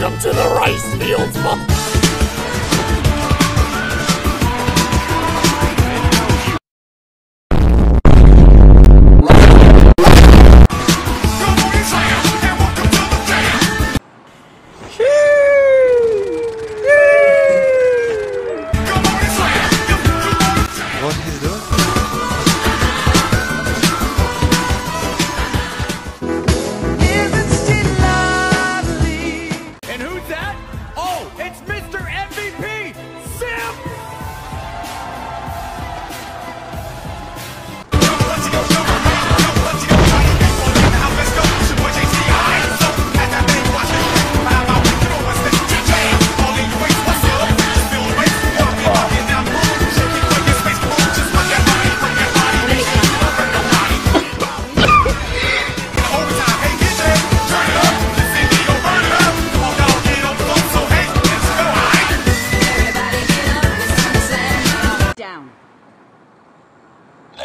Welcome to the rice fields, mother. Down.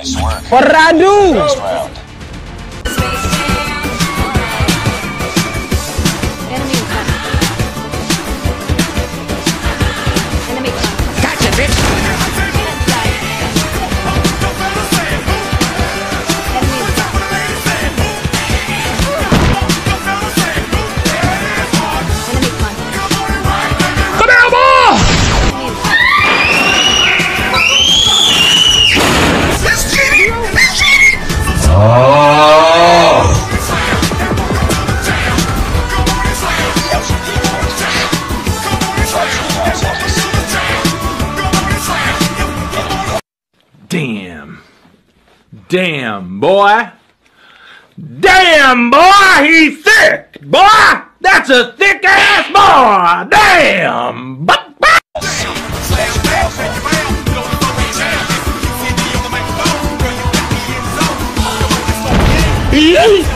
Nice work. Damn. Damn, boy. Damn, boy, he's thick, boy. That's a thick ass boy. Damn. But, Easy.